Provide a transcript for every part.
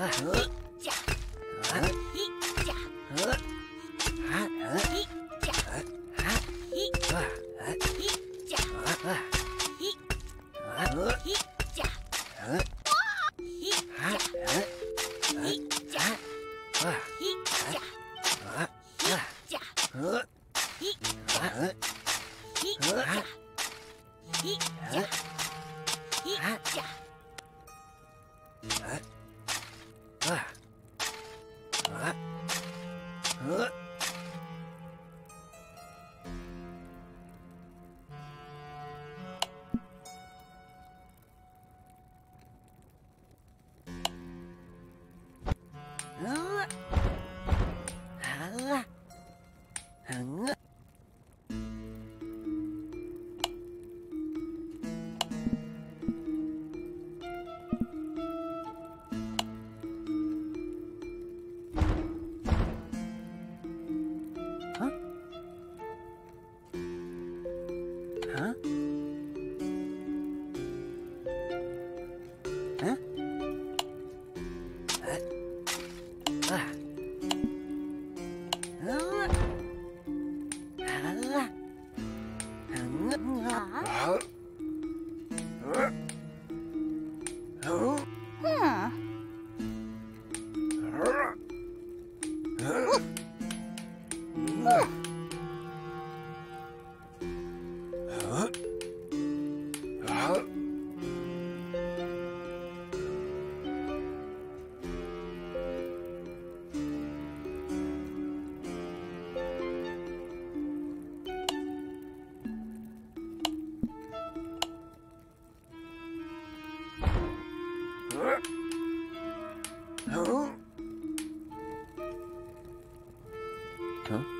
Uh-huh. Huh? Huh?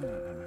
Ah.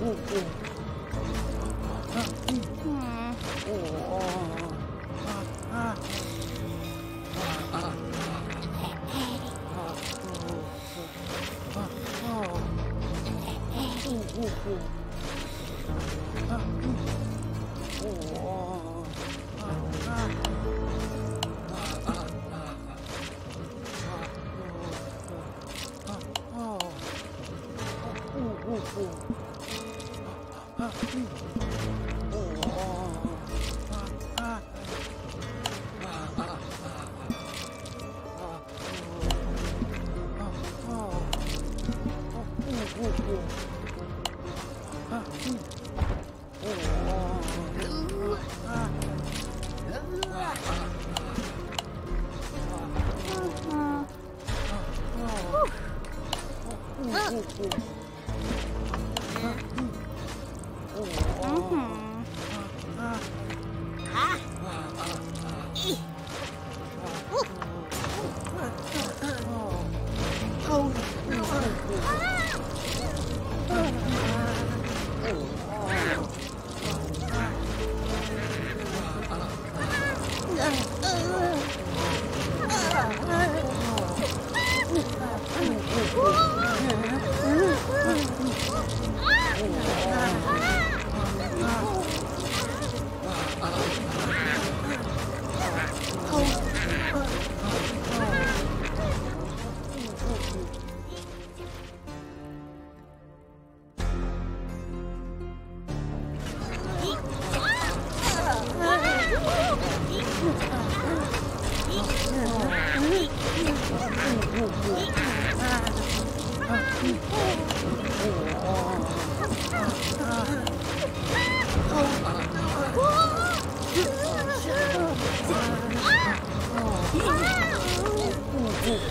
嗯嗯。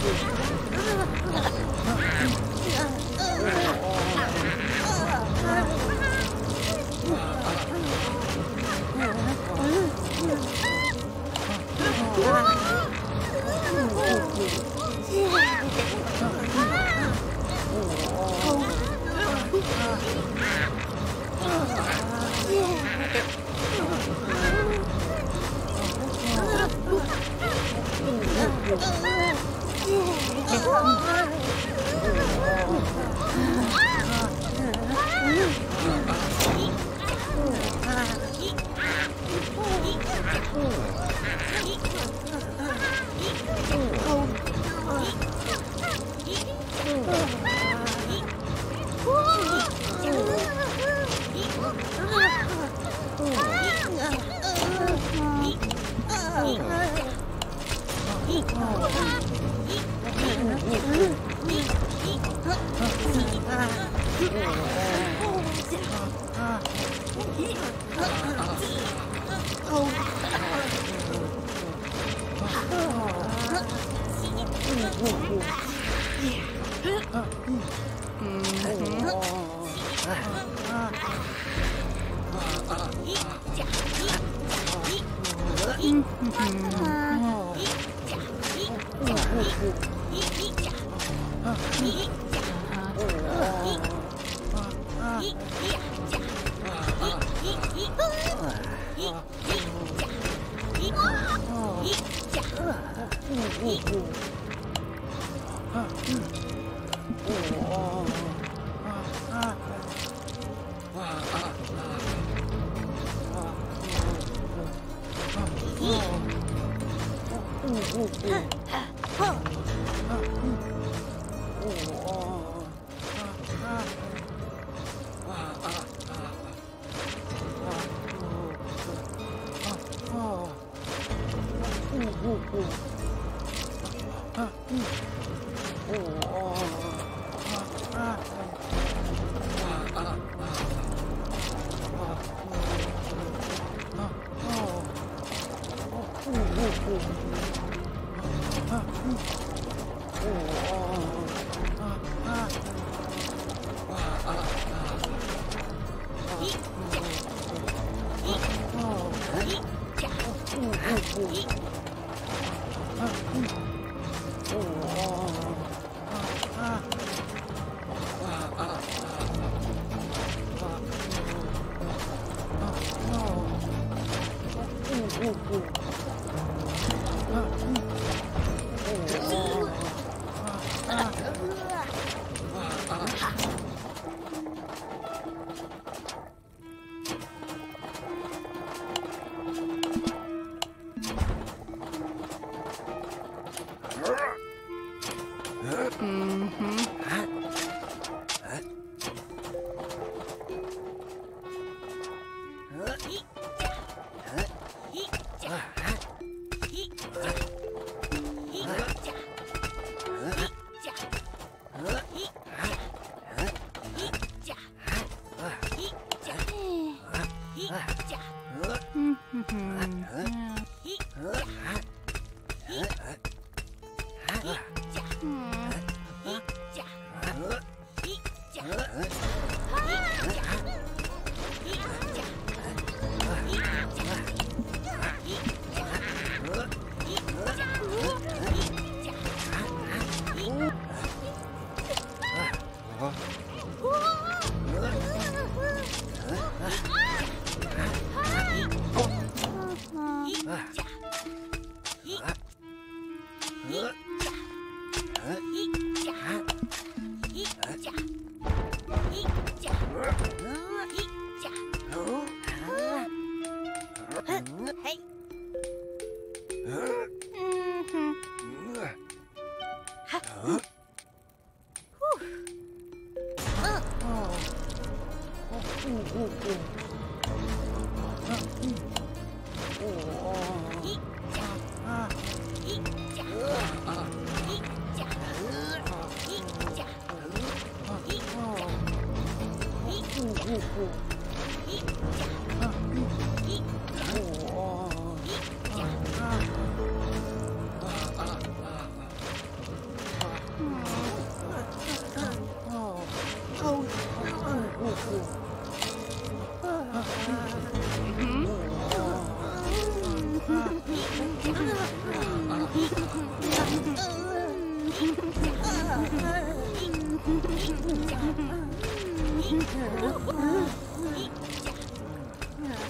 Explosion. Mm-hmm. Ooh, ooh. 啊。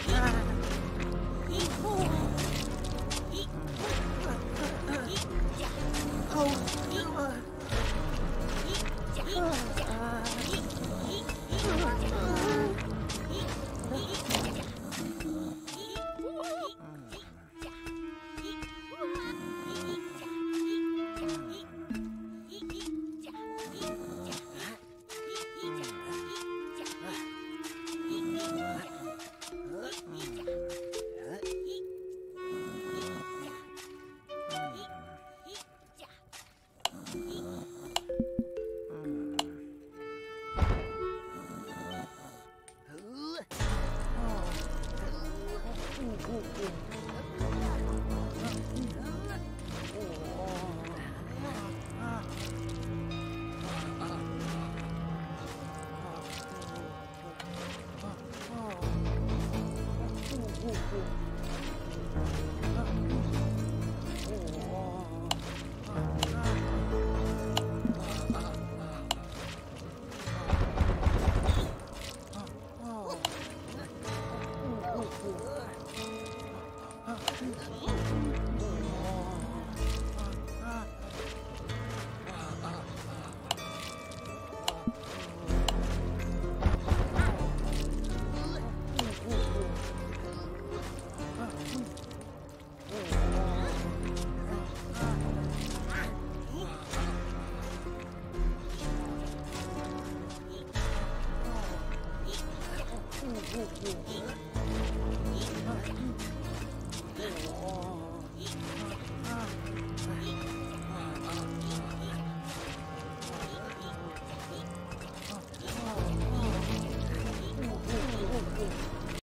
Yeah.